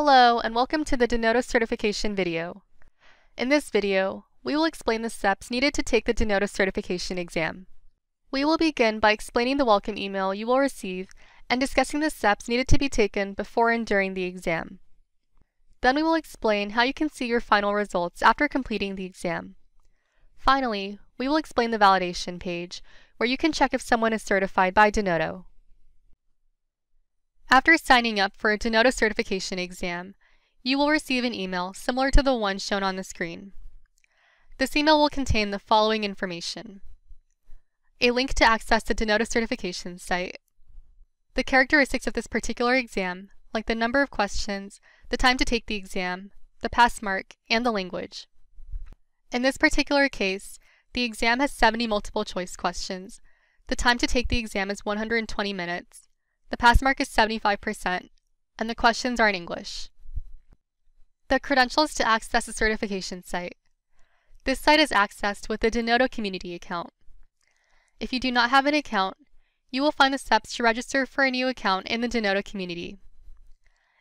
Hello and welcome to the Denodo certification video. In this video, we will explain the steps needed to take the Denodo certification exam. We will begin by explaining the welcome email you will receive and discussing the steps needed to be taken before and during the exam. Then we will explain how you can see your final results after completing the exam. Finally, we will explain the validation page, where you can check if someone is certified by Denodo. After signing up for a Denodo certification exam, you will receive an email similar to the one shown on the screen. This email will contain the following information. A link to access the Denodo certification site, the characteristics of this particular exam, like the number of questions, the time to take the exam, the pass mark, and the language. In this particular case, the exam has 70 multiple choice questions. The time to take the exam is 120 minutes, the pass mark is 75%, and the questions are in English. The credentials to access the certification site. This site is accessed with the Denodo community account. If you do not have an account, you will find the steps to register for a new account in the Denodo community.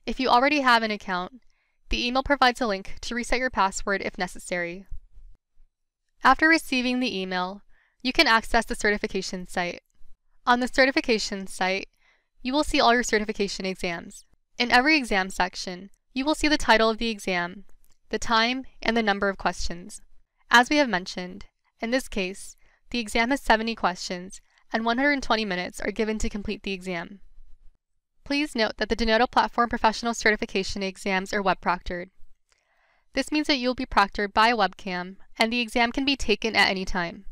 If you already have an account, the email provides a link to reset your password if necessary. After receiving the email, you can access the certification site. On the certification site, you will see all your certification exams. In every exam section, you will see the title of the exam, the time, and the number of questions. As we have mentioned, in this case, the exam has 70 questions, and 120 minutes are given to complete the exam. Please note that the Denodo Platform Professional Certification exams are web proctored. This means that you will be proctored by a webcam, and the exam can be taken at any time.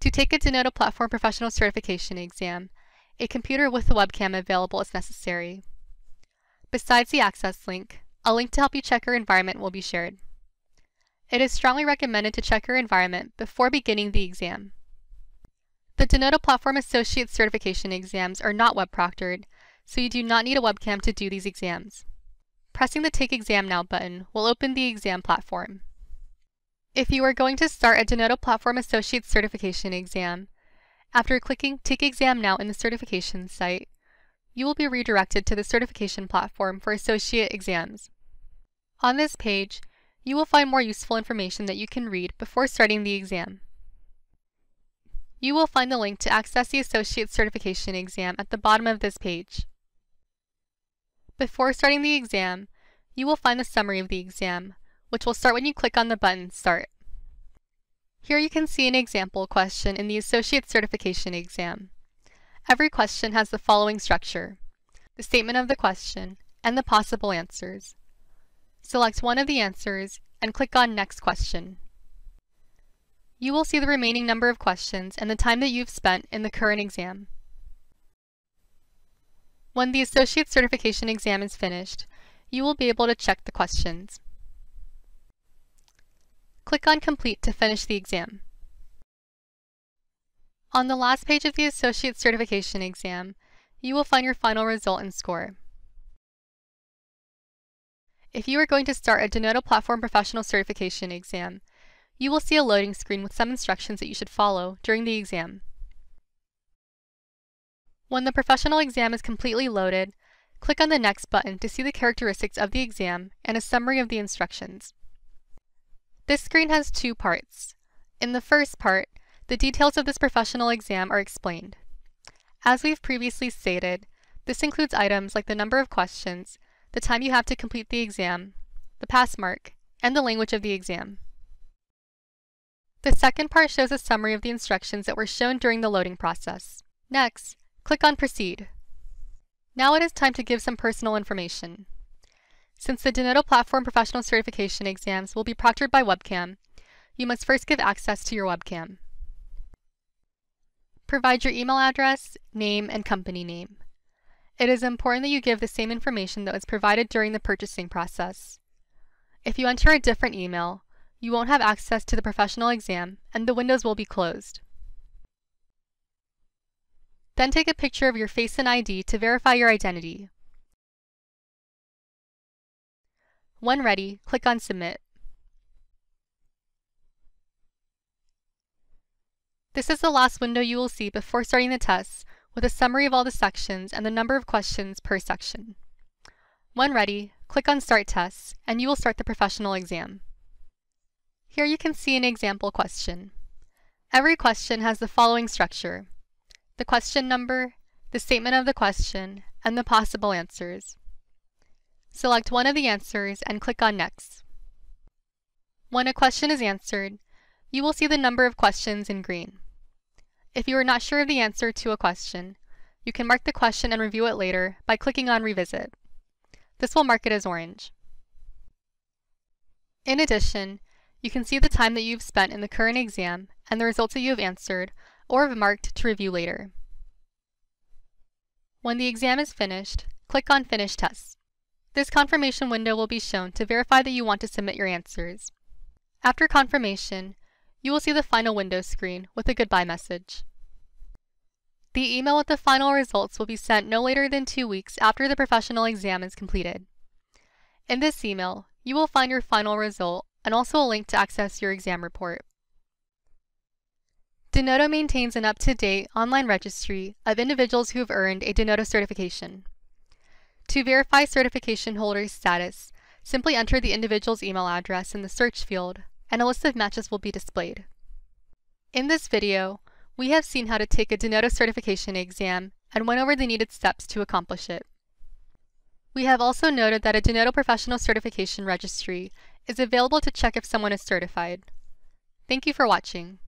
To take a Denodo Platform Professional Certification exam, a computer with a webcam available is necessary. Besides the access link, a link to help you check your environment will be shared. It is strongly recommended to check your environment before beginning the exam. The Denodo Platform Associate Certification exams are not web proctored, so you do not need a webcam to do these exams. Pressing the Take Exam Now button will open the exam platform. If you are going to start a Denodo Platform Associate Certification exam, after clicking Take Exam Now in the certification site, you will be redirected to the certification platform for associate exams. On this page, you will find more useful information that you can read before starting the exam. You will find the link to access the associate certification exam at the bottom of this page. Before starting the exam, you will find the summary of the exam, which will start when you click on the button Start. Here you can see an example question in the Associate Certification exam. Every question has the following structure. The statement of the question and the possible answers. Select one of the answers and click on Next Question. You will see the remaining number of questions and the time that you've spent in the current exam. When the Associate Certification exam is finished, you will be able to check the questions. Click on Complete to finish the exam. On the last page of the Associate Certification exam, you will find your final result and score. If you are going to start a Denodo Platform Professional Certification exam, you will see a loading screen with some instructions that you should follow during the exam. When the professional exam is completely loaded, click on the Next button to see the characteristics of the exam and a summary of the instructions. This screen has two parts. In the first part, the details of this professional exam are explained. As we've previously stated, this includes items like the number of questions, the time you have to complete the exam, the pass mark, and the language of the exam. The second part shows a summary of the instructions that were shown during the loading process. Next, click on Proceed. Now it is time to give some personal information. Since the Denodo Platform Professional Certification exams will be proctored by webcam, you must first give access to your webcam. Provide your email address, name, and company name. It is important that you give the same information that was provided during the purchasing process. If you enter a different email, you won't have access to the professional exam and the windows will be closed. Then take a picture of your face and ID to verify your identity. When ready, click on Submit. This is the last window you will see before starting the test, with a summary of all the sections and the number of questions per section. When ready, click on Start Tests, and you will start the professional exam. Here you can see an example question. Every question has the following structure. The question number, the statement of the question, and the possible answers. Select one of the answers and click on Next. When a question is answered, you will see the number of questions in green. If you are not sure of the answer to a question, you can mark the question and review it later by clicking on Revisit. This will mark it as orange. In addition, you can see the time that you've spent in the current exam and the results that you have answered or have marked to review later. When the exam is finished, click on Finish Tests. This confirmation window will be shown to verify that you want to submit your answers. After confirmation, you will see the final window screen with a goodbye message. The email with the final results will be sent no later than two weeks after the professional exam is completed. In this email, you will find your final result and also a link to access your exam report. Denodo maintains an up-to-date online registry of individuals who have earned a Denodo certification. To verify certification holder's status, simply enter the individual's email address in the search field, and a list of matches will be displayed. In this video, we have seen how to take a Denodo certification exam and went over the needed steps to accomplish it. We have also noted that a Denodo Professional Certification Registry is available to check if someone is certified. Thank you for watching.